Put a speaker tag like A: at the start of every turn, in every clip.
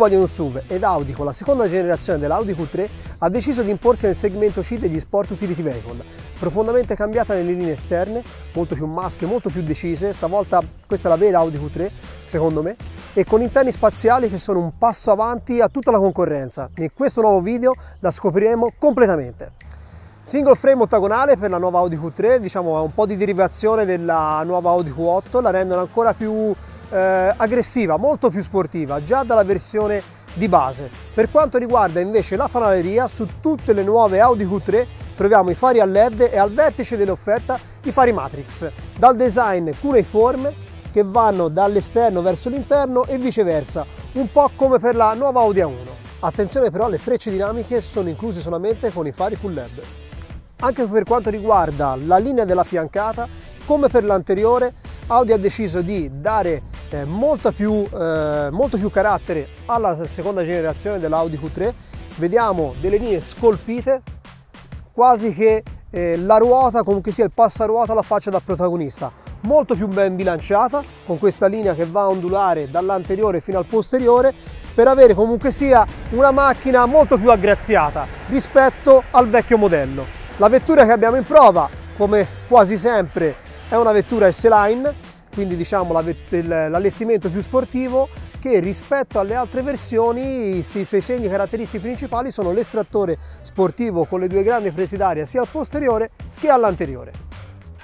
A: vogliono un SUV ed Audi con la seconda generazione dell'Audi Q3 ha deciso di imporsi nel segmento C degli sport utility vehicle, profondamente cambiata nelle linee esterne, molto più maschie, molto più decise, stavolta questa è la vera Audi Q3 secondo me, e con interni spaziali che sono un passo avanti a tutta la concorrenza. In questo nuovo video la scopriremo completamente. Single frame ottagonale per la nuova Audi Q3, diciamo è un po' di derivazione della nuova Audi Q8, la rendono ancora più eh, aggressiva, molto più sportiva, già dalla versione di base. Per quanto riguarda invece la fanaleria, su tutte le nuove Audi Q3 troviamo i fari a LED e al vertice dell'offerta i fari Matrix, dal design cuneiforme che vanno dall'esterno verso l'interno e viceversa, un po' come per la nuova Audi A1. Attenzione però, le frecce dinamiche sono incluse solamente con i fari full LED. Anche per quanto riguarda la linea della fiancata, come per l'anteriore, Audi ha deciso di dare molto, più, eh, molto più carattere alla seconda generazione dell'Audi Q3 vediamo delle linee scolpite quasi che eh, la ruota comunque sia il passaruota la faccia da protagonista. Molto più ben bilanciata con questa linea che va a ondulare dall'anteriore fino al posteriore per avere comunque sia una macchina molto più aggraziata rispetto al vecchio modello. La vettura che abbiamo in prova come quasi sempre è una vettura S-Line quindi diciamo l'allestimento più sportivo che rispetto alle altre versioni i suoi segni caratteristici principali sono l'estrattore sportivo con le due grandi prese d'aria sia al posteriore che all'anteriore.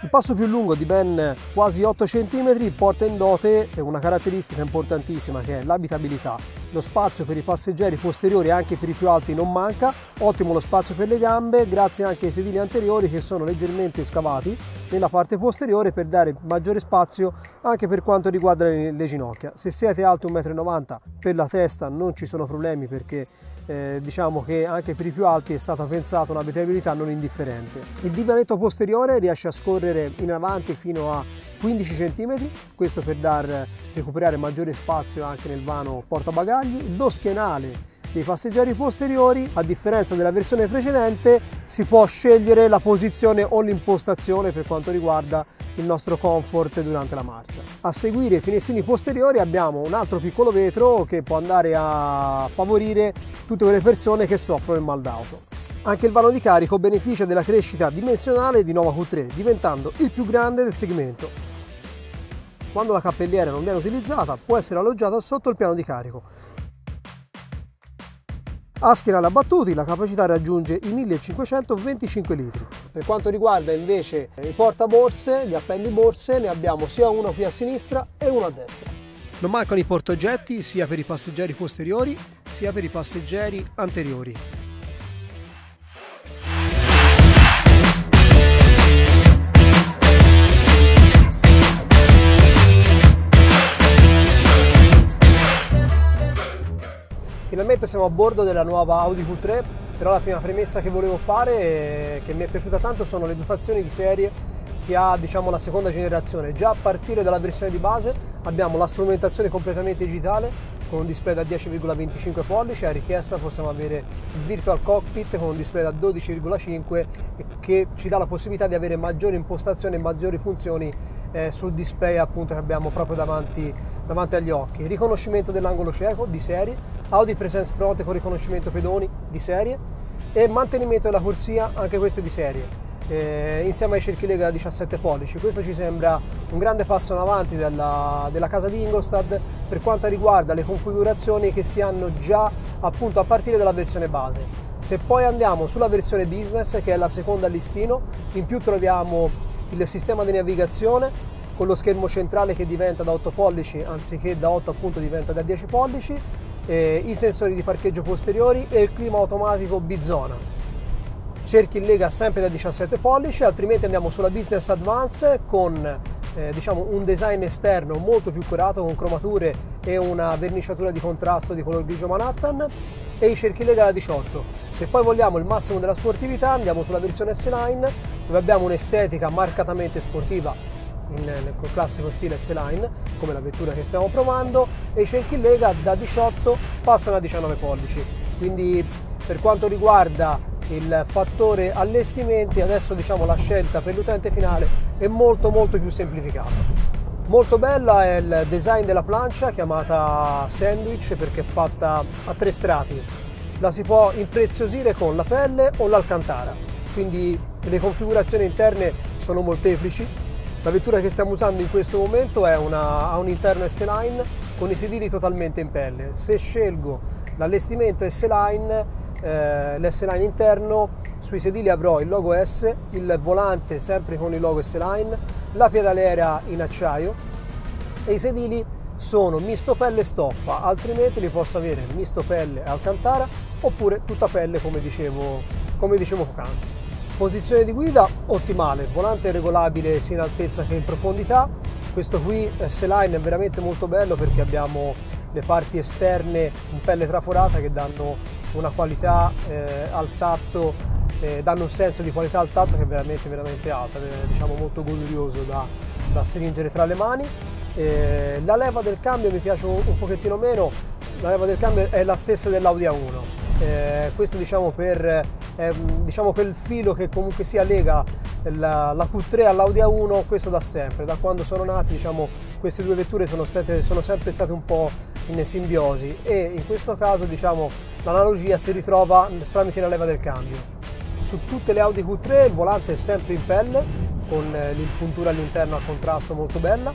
A: Il passo più lungo di ben quasi 8 cm porta in dote una caratteristica importantissima che è l'abitabilità. Lo spazio per i passeggeri posteriori anche per i più alti non manca, ottimo lo spazio per le gambe grazie anche ai sedili anteriori che sono leggermente scavati nella parte posteriore per dare maggiore spazio anche per quanto riguarda le ginocchia. Se siete alti 1,90 m per la testa non ci sono problemi perché eh, diciamo che anche per i più alti è stata pensata una abitabilità non indifferente. Il divanetto posteriore riesce a scorrere in avanti fino a 15 cm, questo per dar, recuperare maggiore spazio anche nel vano portabagagli. Lo schienale dei passeggeri posteriori, a differenza della versione precedente, si può scegliere la posizione o l'impostazione per quanto riguarda il nostro comfort durante la marcia. A seguire i finestrini posteriori abbiamo un altro piccolo vetro che può andare a favorire tutte quelle persone che soffrono il mal d'auto. Anche il vano di carico beneficia della crescita dimensionale di Nova Q3, diventando il più grande del segmento. Quando la cappelliera non viene utilizzata può essere alloggiata sotto il piano di carico, a schienale abbattuti la capacità raggiunge i 1525 litri. Per quanto riguarda invece i portaborse, gli appelli borse, ne abbiamo sia uno qui a sinistra e uno a destra. Non mancano i portaoggetti sia per i passeggeri posteriori sia per i passeggeri anteriori. Finalmente siamo a bordo della nuova Audi Q3, però la prima premessa che volevo fare, che mi è piaciuta tanto, sono le dotazioni di serie che ha diciamo, la seconda generazione. Già a partire dalla versione di base abbiamo la strumentazione completamente digitale con un display da 10,25 pollici, a richiesta possiamo avere il Virtual Cockpit con un display da 12,5 che ci dà la possibilità di avere maggiori impostazioni e maggiori funzioni eh, sul display appunto che abbiamo proprio davanti, davanti agli occhi. Riconoscimento dell'angolo cieco di serie, Audi Presence Front con riconoscimento pedoni di serie e mantenimento della corsia anche questo di serie eh, insieme ai cerchi lega da 17 pollici. Questo ci sembra un grande passo in avanti della, della, casa di Ingolstad per quanto riguarda le configurazioni che si hanno già appunto a partire dalla versione base. Se poi andiamo sulla versione business, che è la seconda listino, in più troviamo il sistema di navigazione con lo schermo centrale che diventa da 8 pollici anziché da 8 appunto diventa da 10 pollici, eh, i sensori di parcheggio posteriori e il clima automatico bizona cerchi in lega sempre da 17 pollici, altrimenti andiamo sulla Business Advance con eh, diciamo un design esterno molto più curato con cromature e una verniciatura di contrasto di color grigio Manhattan e i cerchi lega da 18. Se poi vogliamo il massimo della sportività andiamo sulla versione S-Line dove abbiamo un'estetica marcatamente sportiva in, nel classico stile S-Line come la vettura che stiamo provando e i cerchi lega da 18 passano a 19 pollici. Quindi per quanto riguarda il fattore allestimenti, adesso diciamo la scelta per l'utente finale è molto molto più semplificata. Molto bella è il design della plancia chiamata sandwich perché è fatta a tre strati. La si può impreziosire con la pelle o l'alcantara, quindi le configurazioni interne sono molteplici. La vettura che stiamo usando in questo momento una, ha un interno S-Line con i sedili totalmente in pelle. Se scelgo l'allestimento S-Line, eh, l'S-Line interno, sui sedili avrò il logo S, il volante sempre con il logo S-Line, la pedaliera in acciaio e i sedili sono misto pelle e stoffa, altrimenti li posso avere misto pelle e alcantara oppure tutta pelle come dicevo, come dicevo poc'anzi. Posizione di guida ottimale, volante regolabile sia in altezza che in profondità. Questo qui S-Line è veramente molto bello perché abbiamo le parti esterne in pelle traforata che danno una qualità eh, al tatto eh, danno un senso di qualità al tatto che è veramente, veramente alta, eh, diciamo molto godurioso da, da stringere tra le mani. Eh, la leva del cambio mi piace un, un, pochettino meno, la leva del cambio è la stessa dell'Audi A1. Eh, questo diciamo per diciamo quel filo che comunque sia lega la, la Q3 all'Audi A1, questo da sempre, da quando sono nati diciamo queste due vetture sono, state, sono sempre state un po' in simbiosi e in questo caso diciamo l'analogia si ritrova tramite la leva del cambio. Su tutte le Audi Q3 il volante è sempre in pelle con eh, l'impuntura all'interno a contrasto molto bella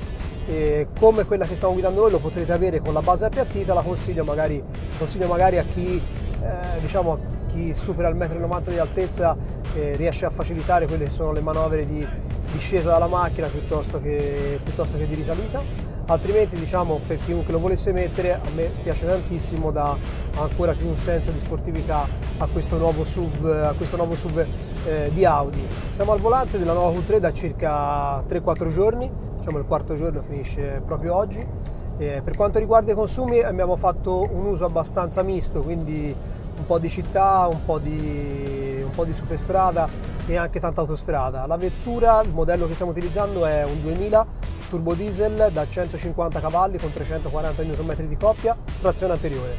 A: e come quella che stiamo guidando noi lo potrete avere con la base appiattita, la consiglio magari, consiglio magari a chi, eh, diciamo, chi supera il 1,90 m di altezza e riesce a facilitare quelle che sono le manovre di discesa dalla macchina piuttosto che, piuttosto che di risalita altrimenti diciamo per chiunque lo volesse mettere a me piace tantissimo dà ancora più un senso di sportività a questo nuovo SUV, a questo nuovo SUV eh, di Audi. Siamo al volante della nuova Q3 da circa 3-4 giorni, diciamo il quarto giorno finisce proprio oggi. Eh, per quanto riguarda i consumi abbiamo fatto un uso abbastanza misto, quindi un po' di città, un po' di, un po' di superstrada e anche tanta autostrada. La vettura, il modello che stiamo utilizzando è un 2000 turbo diesel da 150 cavalli con 340 Nm di coppia, trazione anteriore,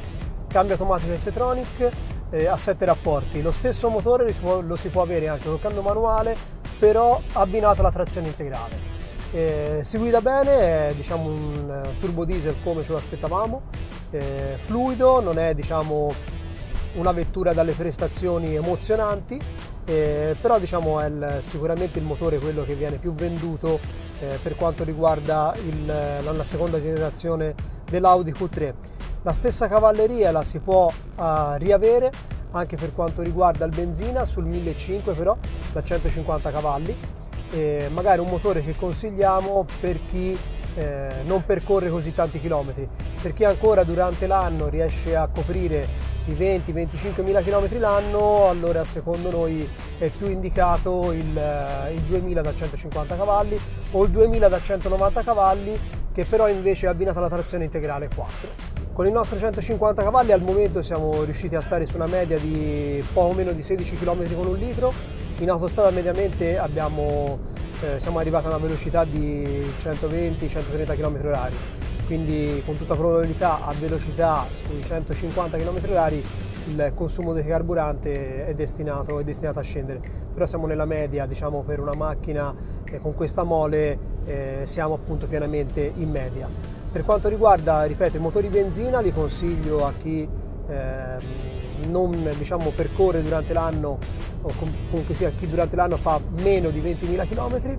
A: cambio automatico S-Tronic eh, a 7 rapporti. Lo stesso motore lo si, può, lo si può avere anche col cambio manuale, però abbinato alla trazione integrale. Eh, si guida bene, è diciamo, un turbo diesel come ce lo aspettavamo, eh, fluido, non è diciamo, una vettura dalle prestazioni emozionanti, eh, però diciamo, è il, sicuramente il motore quello che viene più venduto eh, per quanto riguarda il, la seconda generazione dell'Audi Q3. La stessa cavalleria la si può uh, riavere anche per quanto riguarda il benzina sul 1500 però da 150 cavalli magari un motore che consigliamo per chi eh, non percorre così tanti chilometri per chi ancora durante l'anno riesce a coprire i 20-25 mila km l'anno, allora secondo noi è più indicato il, eh, il 2000 da 150 cavalli o il 2000 da 190 cavalli che però invece è abbinato alla trazione integrale 4. Con il nostro 150 cavalli al momento siamo riusciti a stare su una media di poco meno di 16 km con un litro, in autostrada mediamente abbiamo, eh, siamo arrivati a una velocità di 120-130 km h quindi con tutta probabilità a velocità sui 150 km/h il consumo di carburante è destinato, è destinato, a scendere, però siamo nella media, diciamo per una macchina eh, con questa mole eh, siamo appunto pienamente in media. Per quanto riguarda, ripeto, i motori benzina li consiglio a chi eh, non diciamo, percorre durante l'anno o comunque sia chi durante l'anno fa meno di 20.000 km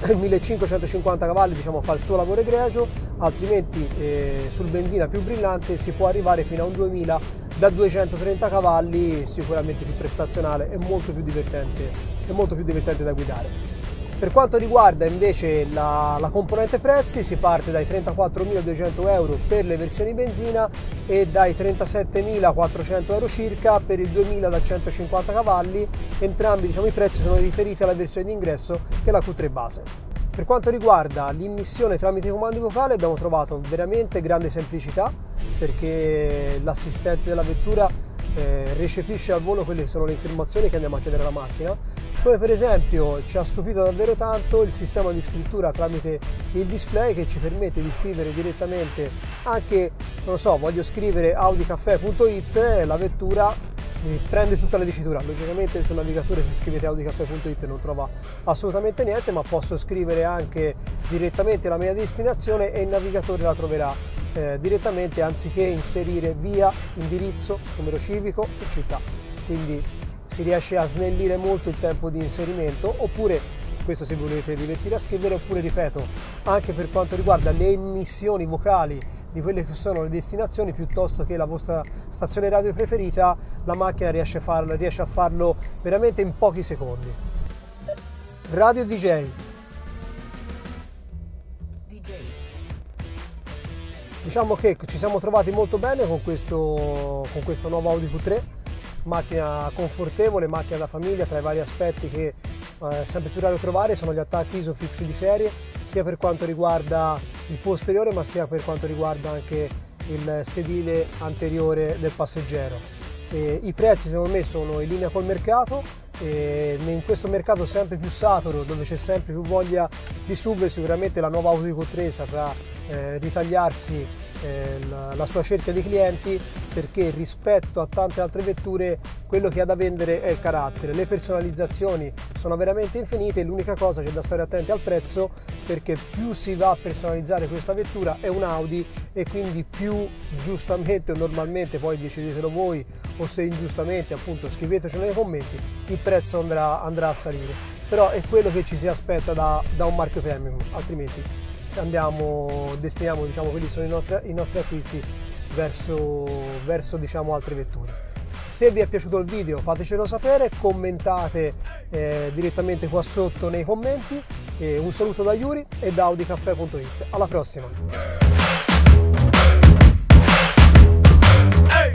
A: 1550 cavalli diciamo, fa il suo lavoro egregio, altrimenti eh, sul benzina più brillante si può arrivare fino a un 2000 da 230 cavalli, sicuramente più prestazionale e molto più divertente, molto più divertente da guidare. Per quanto riguarda invece la, la componente prezzi si parte dai 34.200 euro per le versioni benzina e dai 37.400 euro circa per il 2000 da 150 cavalli, entrambi diciamo, i prezzi sono riferiti alla versione d'ingresso che è la Q3 base. Per quanto riguarda l'immissione tramite comandi vocali abbiamo trovato veramente grande semplicità perché l'assistente della vettura eh, recepisce al volo quelle che sono le informazioni che andiamo a chiedere alla macchina come per esempio ci ha stupito davvero tanto il sistema di scrittura tramite il display che ci permette di scrivere direttamente anche, non so, voglio scrivere audicaffè.it la vettura prende tutta la dicitura. Logicamente sul navigatore se scrivete audicaffè.it non trova assolutamente niente, ma posso scrivere anche direttamente la mia destinazione e il navigatore la troverà eh, direttamente anziché inserire via, indirizzo, numero civico e città. Quindi si riesce a snellire molto il tempo di inserimento oppure questo se volete divertire a scrivere oppure ripeto anche per quanto riguarda le emissioni vocali di quelle che sono le destinazioni piuttosto che la vostra stazione radio preferita, la macchina riesce a farlo, riesce a farlo veramente in pochi secondi. Radio DJ. Diciamo che ci siamo trovati molto bene con questo, con questo nuovo Audi Q3, macchina confortevole, macchina da famiglia tra i vari aspetti che eh, sempre più raro trovare sono gli attacchi ISOFIX di serie, sia per quanto riguarda il posteriore ma sia per quanto riguarda anche il sedile anteriore del passeggero. E I prezzi secondo me sono in linea col mercato e in questo mercato sempre più saturo dove c'è sempre più voglia di sub sicuramente la nuova Auto 3 saprà eh, ritagliarsi eh, la, la, sua cerchia di clienti perché rispetto a tante altre vetture quello che ha da vendere è il carattere. Le personalizzazioni sono veramente infinite, l'unica cosa c'è da stare attenti al prezzo perché più si va a personalizzare questa vettura è un Audi e quindi più giustamente o normalmente, poi decidetelo voi o se ingiustamente appunto scrivetecelo nei commenti, il prezzo andrà, andrà a salire. Però è quello che ci si aspetta da, da un marchio premium, altrimenti andiamo, destiniamo diciamo, quelli sono i nostri, i nostri acquisti verso, verso diciamo, altre vetture. Se vi è piaciuto il video fatecelo sapere, commentate eh, direttamente qua sotto nei commenti. Eh, un saluto da Yuri e da audicaffè.it. Alla prossima!